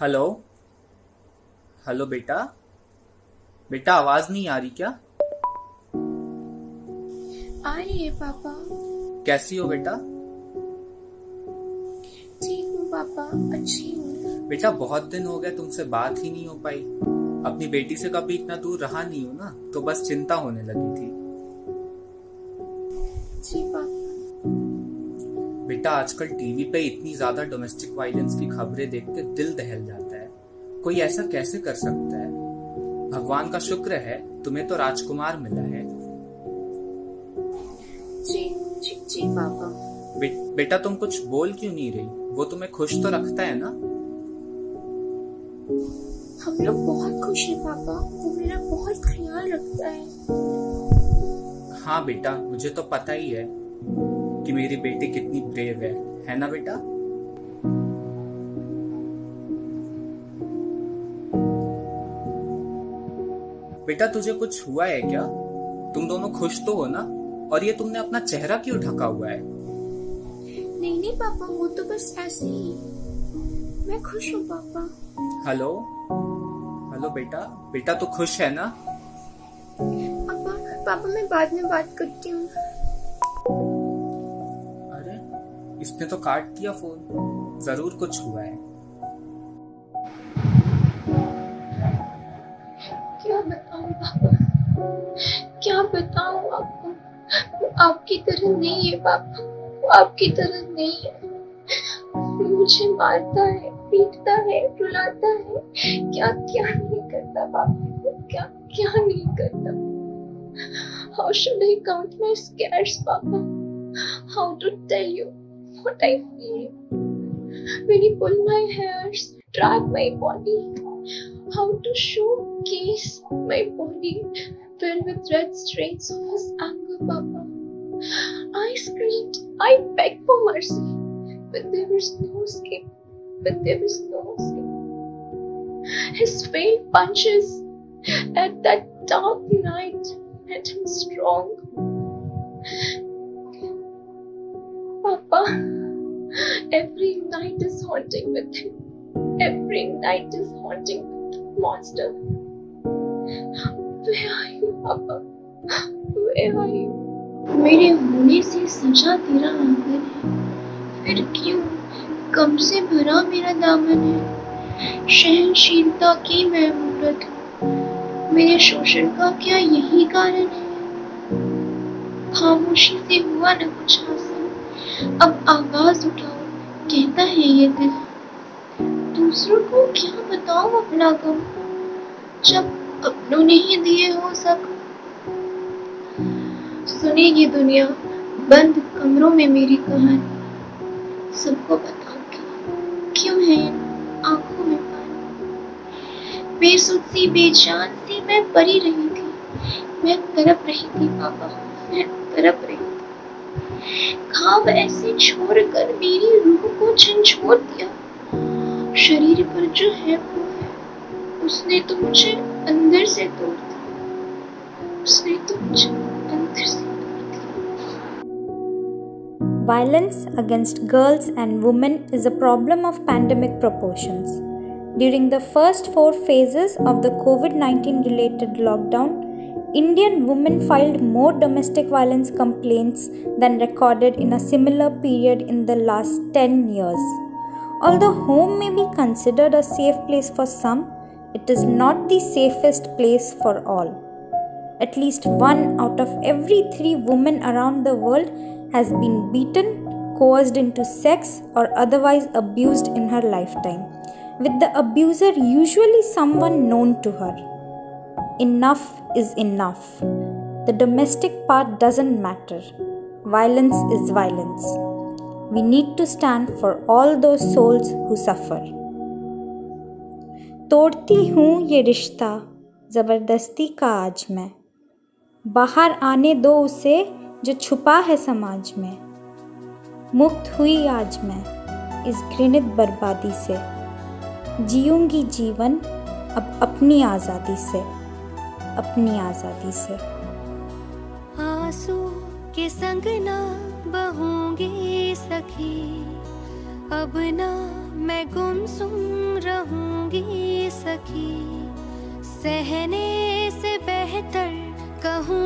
Hello hello बेटा? बेटा आवाज़ नहीं आ रही क्या? आ रही है पापा। कैसी हो बेटा? ठीक हूँ पापा। अच्छी हूँ। बेटा बहुत दिन हो गए तुमसे बात ही नहीं हो पाई। अपनी बेटी से कभी इतना दूर रहा नहीं हो ना तो बस चिंता होने लगी थी। जी पापा। बेटा आजकल टीवी पे इतनी ज़्यादा डोमेस्टिक वायलेंस की खबरें देख के दिल दहल जाता है। कोई ऐसा कैसे कर सकता है? भगवान का शुक्र है तुम्हें तो राजकुमार मिला है। जी जी जी पापा बे, बेटा तुम कुछ बोल क्यों नहीं रही? वो तुम्हें खुश तो रखता है ना? हम लोग बहुत खुश हैं पापा वो मेरा बहुत ख्याल रखता है। हाँ बेटा मुझे तो पता ही है। कि मेरी बेटी कितनी ब्रेव है। है ना बेटा? बेटा तुझे कुछ हुआ है क्या? तुम दोनों खुश तो हो ना? और ये तुमने अपना चेहरा क्यों ढका हुआ है? नहीं नहीं पापा वो तो बस ऐसे ही। मैं खुश हूँ पापा। हेलो हेलो बेटा? बेटा तो खुश है ना? पापा पापा मैं बाद में बात करती हूँ। इसने तो काट दिया फ़ोन। ज़रूर कुछ हुआ है। क्या बताऊँ पापा आपको? वो आपकी तरह नहीं है पापा वो आपकी तरह नहीं है। मुझे मारता है पीटता है रुलाता है। क्या क्या नहीं करता पापा क्या क्या नहीं करता? How should I count my scares, Papa? How to tell you? What I feel? When you pull my hairs, drag my body, how to showcase my body filled with red streaks of his anger, Papa. I screamed, I begged for mercy, but there was no escape. But there was no escape. His faint punches at that dark night made him strong. Haunting with him. Every night is haunting with the monster. Where are you, Papa? Where are you? मेरे होने से सजा तेरा आँगन है फिर क्यों कम से भरा मेरा दामन है सहनशीलता की मैं मूर्त मेरे शोषण का क्या यही कारण है खामोशी से हुआ न कुछ हासिल अब आवाज़ उठाओ कहता है ये दिल दूसरों को क्या बताऊँ अपना गम? जब अपनों ने ही दिए हो सब। सुने ये दुनिया, बंद कमरों में मेरी कहानी। सबको बताऊँगी क्यों? है आँखों में पानी? बेसुध सी बेजान सी मैं परी रही थी मैं तरप रही थी पापा मैं तरप रही खाब ऐसे छोड़ कर मेरी रूह को झंझोर दिया शरीर पर जो है वो है उसने तो मुझे अंदर से तोड़ दिया उसने तो मुझे अंदर से Violence against girls and women is a problem of pandemic proportions. During the first four phases of the COVID 19 related lockdown, Indian women filed more domestic violence complaints than recorded in a similar period in the last 10 years. Although home may be considered a safe place for some, it is not the safest place for all. At least one out of every three women around the world has been beaten, coerced into sex, or otherwise abused in her lifetime, with the abuser usually someone known to her. Enough is enough. The domestic part doesn't matter. Violence is violence. We need to stand for all those souls who suffer. तोड़ती हूँ ये रिश्ता ज़बरदस्ती का आज मैं बाहर आने दो उसे जो छुपा है समाज में मुक्त हुई आज मैं इस घृणित बर्बादी से जीऊँगी जीवन अब अपनी आज़ादी से अपनी आज़ादी से। आँसू के संग ना बहूँगी सखी, अब ना मैं गुमसुम रहूँगी सखी। सहने से बेहतर कहूँ